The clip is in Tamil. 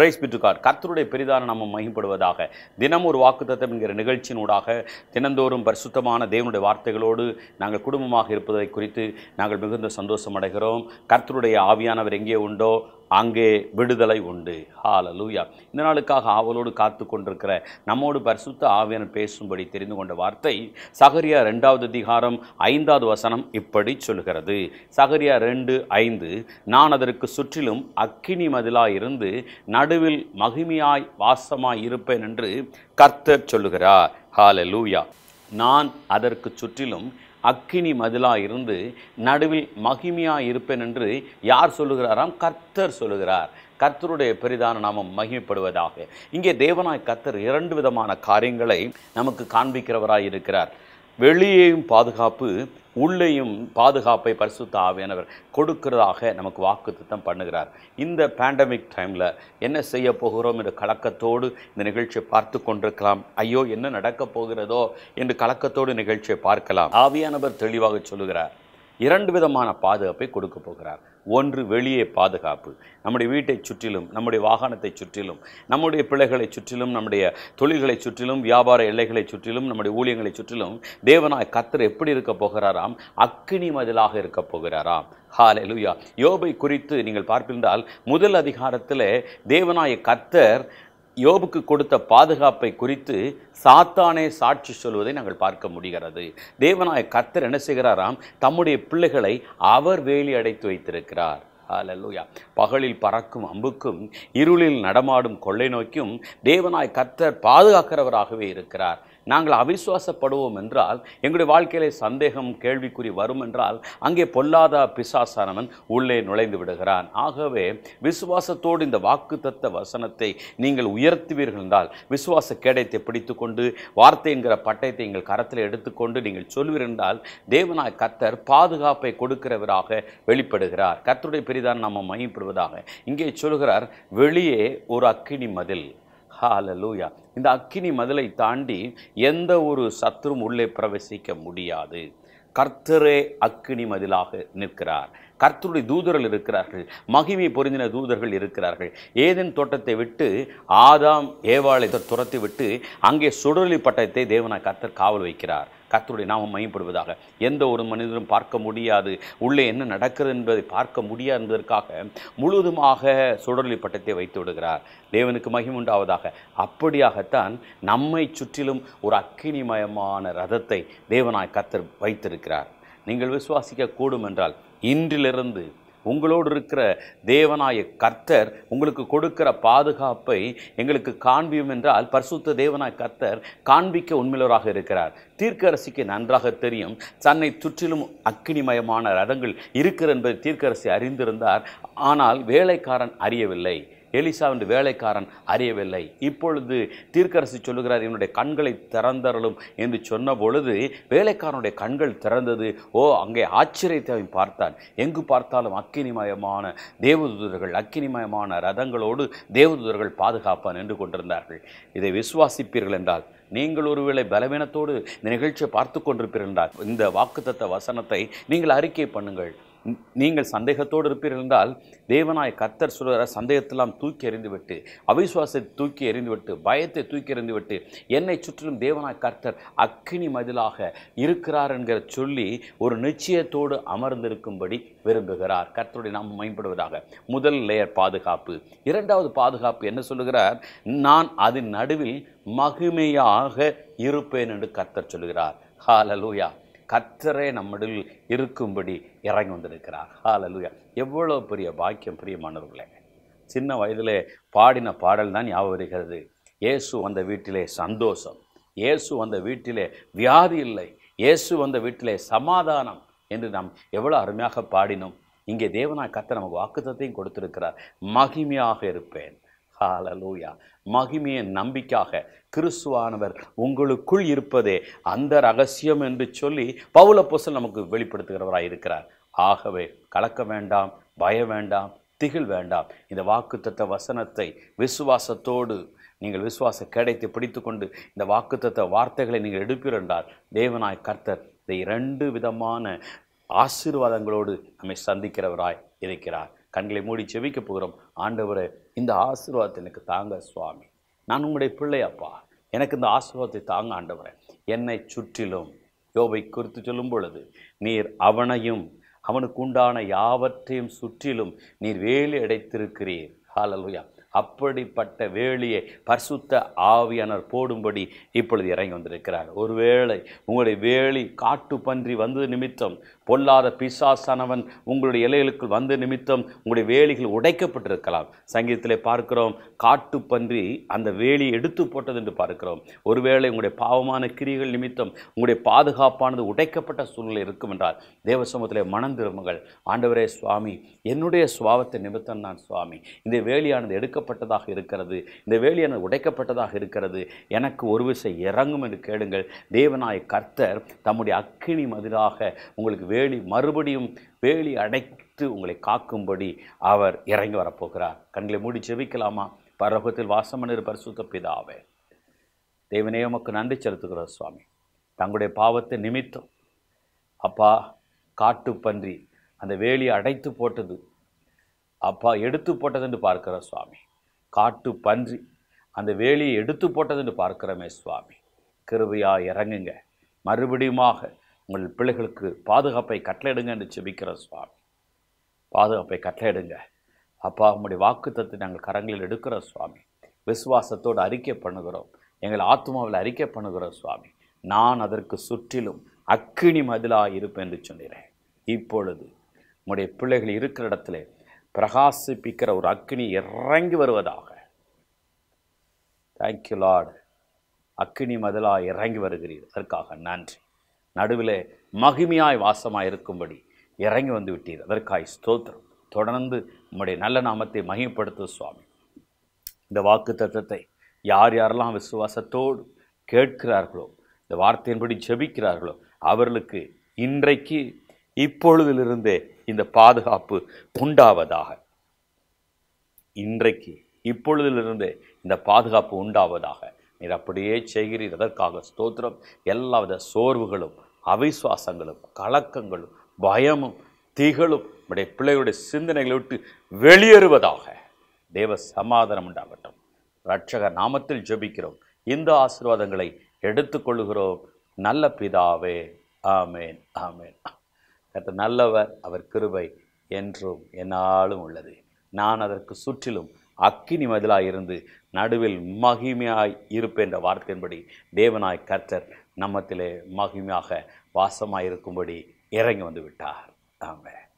பிரைஸ் பிட்டுக்கார் கர்த்தருடைய பெரிதான நம்ம மகிப்படுவதாக தினம் ஒரு வாக்குத்தத்தம் என்கிற நிகழ்ச்சியினூடாக தினந்தோறும் பரிசுத்தமான தேவனுடைய வார்த்தைகளோடு நாங்கள் குடும்பமாக இருப்பதை குறித்து நாங்கள் மிகுந்த சந்தோஷம் அடைகிறோம். கர்த்தருடைய ஆவியானவர் எங்கே உண்டோ அங்கே விடுதலை உண்டு. ஹாலலூயா இந்த நாளுக்காக ஆவலோடு காத்து கொண்டிருக்கிற நம்மோடு பரிசுத்த ஆவியன் பேசும்படி தெரிந்து கொண்ட வார்த்தை சகரியா ரெண்டாவது அதிகாரம் ஐந்தாவது வசனம் இப்படி சொல்கிறது. சகரியா ரெண்டு ஐந்து நான் அதற்கு சுற்றிலும் அக்கினி மதிலாய் இருந்து நடுவில் மகிமையாய் வாசமாய் இருப்பேன் என்று கர்த்தர் சொல்லுகிறார். ஹாலலூயா நான் அதற்கு சுற்றிலும் அக்கினி மதிலா இருந்து நடுவில் மகிமையாக இருப்பேன் என்று யார் சொல்லுகிறாராம்? கர்த்தர் சொல்லுகிறார். கர்த்தருடைய பெரிதான நாமம் மகிமைப்படுவதாக. இங்கே தேவனாய் கர்த்தர் இரண்டு விதமான காரியங்களை நமக்கு காண்பிக்கிறவராய் இருக்கிறார். வெளியேயும் பாதுகாப்பு உள்ளேயும் பாதுகாப்பை பரிசுத்த ஆவியானவர் கொடுக்கிறதாக நமக்கு வாக்குத்தம் பண்ணுகிறார். இந்த பேண்டமிக் டைமில் என்ன செய்ய போகிறோம் என்ற கலக்கத்தோடு இந்த நிகழ்ச்சியை பார்த்து கொண்டிருக்கலாம். ஐயோ என்ன நடக்கப் போகிறதோ என்று கலக்கத்தோடு நிகழ்ச்சியை பார்க்கலாம். ஆவியானவர் தெளிவாக சொல்லுகிறார். இரண்டு விதமான பாதுகாப்பை கொடுக்க போகிறார். ஒன்று வெளியே பாதுகாப்பு. நம்முடைய வீட்டை சுற்றிலும் நம்முடைய வாகனத்தை சுற்றிலும் நம்முடைய பிள்ளைகளை சுற்றிலும் நம்முடைய தொழில்களை சுற்றிலும் வியாபார எல்லைகளை சுற்றிலும் நம்முடைய ஊழியங்களை சுற்றிலும் தேவனாய் கத்தர் எப்படி இருக்க போகிறாராம்? அக்கினி மதிலாக இருக்க போகிறாராம். ஹalleluya யோபை குறித்து நீங்கள் பார்ப்பிருந்தால் முதல் அதிகாரத்தில் தேவனாய கத்தர் யோபுக்கு கொடுத்த பாதுகாப்பை குறித்து சாத்தானே சாட்சி சொல்வதை நாங்கள் பார்க்க முடிகிறது. தேவனாய கர்த்தர் என்ன செய்கிறாராம்? தம்முடைய பிள்ளைகளை அவர் வேலி அடைத்து வைத்திருக்கிறார். ஹalleluya பகலில் பறக்கும் அம்புக்கும் இருளில் நடமாடும் கொள்ளை நோக்கியும் தேவனாய் கர்த்தர் பாதுகாக்கிறவராகவே இருக்கிறார். நாங்கள் அவிசுவாசப்படுவோம் என்றால் எங்களுடைய வாழ்க்கையிலே சந்தேகம் கேள்விக்குறி வரும் என்றால் அங்கே பொல்லாத பிசாசானவன் உள்ளே நுழைந்து விடுகிறான். ஆகவே விசுவாசத்தோடு இந்த வாக்குத்தத்த வசனத்தை நீங்கள் உயர்த்துவீர்கள் என்றால் விசுவாச கேடயத்தை பிடித்துக்கொண்டு வார்த்தை என்கிற பட்டயத்தை எங்கள் கரத்தில் எடுத்துக்கொண்டு நீங்கள் சொல்வீர்கள் என்றால் தேவனாய் கர்த்தர் பாதுகாப்பை கொடுக்கிறவராக வெளிப்படுகிறார். கத்தருடைய பெரிதான் நம்ம மையப்படுவதாக இங்கே சொல்கிறார் வெளியே ஒரு அக்கினி மதில். ஹாலலூயா. இந்த அக்கினி மதிலை தாண்டி எந்த ஒரு சத்துரும் உள்ளே பிரவேசிக்க முடியாது. கர்த்தரே அக்கினி மதிலாக நிற்கிறார். கர்த்தருடைய தூதர்கள் இருக்கிறார்கள். மகிமை பொருந்தின தூதர்கள் இருக்கிறார்கள். ஏதேன் தோட்டத்தை விட்டு ஆதாம் ஏவாளை துரத்தி விட்டு அங்கே சுடலி பட்டத்தை தேவனாய் கர்த்தர் காவல் வைக்கிறார். கத்தருடைய நாமம் மையப்படுவதாக எந்த ஒரு மனிதரும் பார்க்க முடியாது. உள்ளே என்ன நடக்கிறது என்பதை பார்க்க முடியாது என்பதற்காக முழுவதுமாக சுடலி பட்டத்தை வைத்து விடுகிறார். தேவனுக்கு மகிமுண்டாவதாக அப்படியாகத்தான் நம்மை சுற்றிலும் ஒரு அக்கினிமயமான ரதத்தை தேவனாய் கத்தர் வைத்திருக்கிறார். நீங்கள் விசுவாசிக்க கூடும் என்றால் இன்றிலிருந்து உங்களோடு இருக்கிற தேவனாய கர்த்தர் உங்களுக்கு கொடுக்கிற பாதுகாப்பை எங்களுக்கு காண்பியும் என்றால் பரிசுத்த தேவனாய் கர்த்தர் காண்பிக்க உண்மையிலராக இருக்கிறார். தீர்க்கரசிக்கு நன்றாக தெரியும். தன்னை சுற்றிலும் அக்கினிமயமான ரதங்கள் இருக்கிற என்பதை தீர்க்கரசி அறிந்திருந்தார். ஆனால் வேலைக்காரன் அறியவில்லை. எலிசாவின் வேலைக்காரன் அறியவில்லை. இப்பொழுது தீர்க்கரசி சொல்லுகிறார் இவனுடைய கண்களை திறந்தரலும் என்று சொன்ன பொழுது வேலைக்காரனுடைய கண்கள் திறந்தது. ஓ அங்கே ஆச்சரியத்தை அவன் பார்த்தான். எங்கு பார்த்தாலும் அக்கினிமயமான தேவதூதர்கள் அக்கினிமயமான ரதங்களோடு தேவதூதர்கள் பாதுகாப்பான் என்று கொண்டிருந்தார்கள். இதை விசுவாசிப்பீர்கள் என்றால் நீங்கள் ஒருவேளை பலவீனத்தோடு இந்த நிகழ்ச்சியை பார்த்து கொண்டிருப்பீர்கள் என்றால் இந்த வாக்குத்தத்த வசனத்தை நீங்கள் அறிக்கை பண்ணுங்கள். நீங்கள் சந்தேகத்தோடு இருப்பீர்கள் என்றால் தேவனாய் கர்த்தர் சொல்கிற சந்தேகத்தெல்லாம் தூக்கி எறிந்துவிட்டு அவிசுவாசத்தை தூக்கி எறிந்துவிட்டு பயத்தை தூக்கி எறிந்துவிட்டு என்னை சுற்றிலும் தேவனாய் கர்த்தர் அக்கினி மதிலாக இருக்கிறார் என்கிற சொல்லி ஒரு நிச்சயத்தோடு அமர்ந்திருக்கும்படி விரும்புகிறார். கர்த்தருடைய நாம் மேம்படுவதாக. முதல் லேயர் பாதுகாப்பு. இரண்டாவது பாதுகாப்பு என்ன சொல்லுகிறார்? நான் அதன் நடுவில் மகிமையாக இருப்பேன் என்று கர்த்தர் சொல்லுகிறார். ஹாலலூயா. கர்த்தரே நம்மிடல் இருக்கும்படி இறங்கி வந்திருக்கிறார். ஆலலுயா எவ்வளோ பெரிய பாக்கியம் பிரியமானவர்களே சின்ன வயதில் பாடின பாடல் தான் ஞாபகம் வருகிறது. இயேசு வந்த வீட்டிலே சந்தோஷம். இயேசு வந்த வீட்டிலே வியாதி இல்லை. இயேசு வந்த வீட்டிலே சமாதானம் என்று நாம் எவ்வளோ அருமையாக பாடினோம். இங்கே தேவனாய் கத்தை நமக்கு வாக்குத்தத்தையும் கொடுத்திருக்கிறார். மகிமையாக இருப்பேன். ஹாலலூயா. மகிமையின் நம்பிக்கையாக கிறிஸ்துவானவர் உங்களுக்குள் இருப்பதே அந்த ரகசியம் என்று சொல்லி பவுலப்போஸ்தலன் நமக்கு வெளிப்படுத்துகிறவராய் இருக்கிறார். ஆகவே கலக்க வேண்டாம் பய வேண்டாம் திகில் வேண்டாம். இந்த வாக்குத்தத்த வசனத்தை விசுவாசத்தோடு நீங்கள் விசுவாச கிடைத்து பிடித்துக்கொண்டு இந்த வாக்குத்தத்த வார்த்தைகளை நீங்கள் எடுப்பீர்கள் என்றால் தேவனாய் கர்த்தர் இந்த இரண்டு விதமான ஆசீர்வாதங்களோடு நம்மை சந்திக்கிறவராய் இருக்கிறார். கண்களை மூடி செவிக்க போகிறோம். ஆண்டவரே இந்த ஆசீர்வாதத்தை எனக்கு தாங்க சுவாமி. நான் உங்களுடைய பிள்ளை அப்பா. எனக்கு இந்த ஆசீர்வாதத்தை தாங்க ஆண்டவரே. என்னை சுற்றிலும் யோபை குறித்து சொல்லும் பொழுது நீர் அவனையும் அவனுக்கு உண்டான யாவற்றையும் சுற்றிலும் நீர் வேலி அடைத்திருக்கிறீர். ஹாலலுயா அப்படிப்பட்ட வேலியை பரிசுத்த ஆவியானவர் போடும்படி இப்பொழுது இறங்கி வந்திருக்கிறார். ஒருவேளை உங்களுடைய வேலி காட்டு பன்றி வந்தது நிமித்தம் பொல்லாத பிசாசானவன் உங்களுடைய இலைகளுக்குள் வந்த நிமித்தம் உங்களுடைய வேலிகள் உடைக்கப்பட்டிருக்கலாம். சங்கீதத்தில் பார்க்கிறோம் காட்டு பன்றி அந்த வேலியை எடுத்து போட்டது என்று பார்க்கிறோம். ஒருவேளை உங்களுடைய பாவமான கிரிகள் நிமித்தம் உங்களுடைய பாதுகாப்பானது உடைக்கப்பட்ட சூழ்நிலை இருக்கும் என்றால் தேவ சமூகத்தில் மனம் திரும்புங்கள். ஆண்டவரே சுவாமி என்னுடைய சுவாவத்தை நிமித்தம் நான் சுவாமி. இந்த வேலியானது எடுக்க எடுக்கப்பட்டதாக இருக்கிறது. இந்த வேலி வேலியானது உடைக்கப்பட்டதாக இருக்கிறது. எனக்கு ஒரு விசை இறங்கும் என்று கேளுங்கள். தேவனாய் கர்த்தர் தம்முடைய அக்கினி மதிலாக உங்களுக்கு வேலி மறுபடியும் வேலி அடைத்து உங்களை காக்கும்படி அவர் இறங்கி வரப்போகிறார். கண்களை மூடி செவிக்கலாமா பரலோகத்தில் வாசமனிரு பரிசுத்த பிதாவே. தேவனே உமக்கு நன்றி செலுத்துகிறோம் சுவாமி. தங்களுடைய பாவத்தை நிமித்தம் அப்பா காட்டு பன்றி அந்த வேலியை அடைத்து போட்டது. அப்பா எடுத்து போட்டது என்று பார்க்கிறோம் சுவாமி. காட்டு பன்றி. அந்த வேலியை எடுத்து போட்டதுன்னு பார்க்கிறோமே சுவாமி. கிருபையா இறங்குங்க. மறுபடியுமாக உங்கள் பிள்ளைகளுக்கு பாதுகாப்பை கட்டளையிடுங்கன்னு செபிக்கிறோம் சுவாமி. பாதுகாப்பை கட்டளையிடுங்க. அப்பா உங்களுடைய வாக்குத்தத்தை நாங்கள் கரங்களில் எடுக்கிறோம் சுவாமி. விசுவாசத்தோடு அறிக்கை பண்ணுகிறோம். எங்கள் ஆத்மாவில் அறிக்கை பண்ணுகிறோம் சுவாமி. நான் அதற்கு சுற்றிலும் அக்கினி மதிலாக இருப்பேன் என்று சொன்னேன் இப்பொழுது உங்களுடைய பிள்ளைகள் இருக்கிற இடத்துல பிரகாசிப்பிக்கிற ஒரு அக்னி இறங்கி வருவதாக. தேங்க்யூ லார்டு அக்னி மதிலாக இறங்கி வருகிறீர். அதற்காக நன்றி. நடுவில் மகிமையாய் வாசமாய் இருக்கும்படி இறங்கி வந்து விட்டீர். அதற்காய் ஸ்தோத்திரம். தொடர்ந்து உம்முடைய நல்ல நாமத்தை மகிமைப்படுத்து சுவாமி. இந்த வாக்கு தத்துவத்தை யார் யாரெல்லாம் விசுவாசத்தோடு கேட்கிறார்களோ இந்த வார்த்தையின்படி ஜெபிக்கிறார்களோ அவர்களுக்கு இன்றைக்கு இப்பொழுதிலிருந்தே இந்த பாதுகாப்பு உண்டாவதாக. இன்றைக்கு இப்பொழுதிலிருந்தே இந்த பாதுகாப்பு உண்டாவதாக. நீர் அப்படியே செய்கிறீர் அதற்காக ஸ்தோத்திரம். எல்லாவித சோர்வுகளும் அவிசுவாசங்களும் கலக்கங்களும் பயமும் திகளும் நம்முடைய பிள்ளைகளுடைய சிந்தனைகளை விட்டு வெளியேறுவதாக. தேவ சமாதானம் உண்டாகட்டும். ரட்சகர் நாமத்தில் ஜெபிக்கிறோம். இந்த ஆசீர்வாதங்களை எடுத்துக்கொள்கிறோம் நல்ல பிதாவே ஆமேன் ஆமேன். கர்த்தர் நல்லவர் அவர் கிருபை என்றும் என்னாலும் உள்ளது. நான் அதற்கு சுற்றிலும் அக்கினி மதிலாக இருந்து நடுவில் மகிமையாய் இருப்பேன் என்ற வார்த்தையின்படி தேவனாய் கர்த்தர் நம்மத்திலே மகிமையாக வாசமாக இருக்கும்படி இறங்கி வந்து விட்டார் ஆமாம்